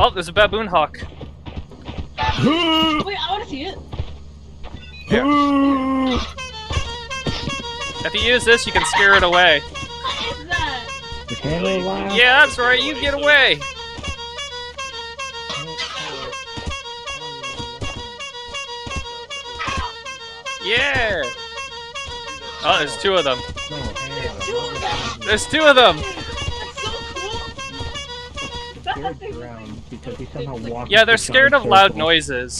Oh, there's a baboon hawk. Wait, I want to see it. If you use this, you can scare it away. What is that? The camera alive? Yeah, that's right. You get away. Yeah. Oh, there's two of them. No, Two of them. There's two of them. Scared ground because he somehow walked. Yeah, they're the scared of loud noises.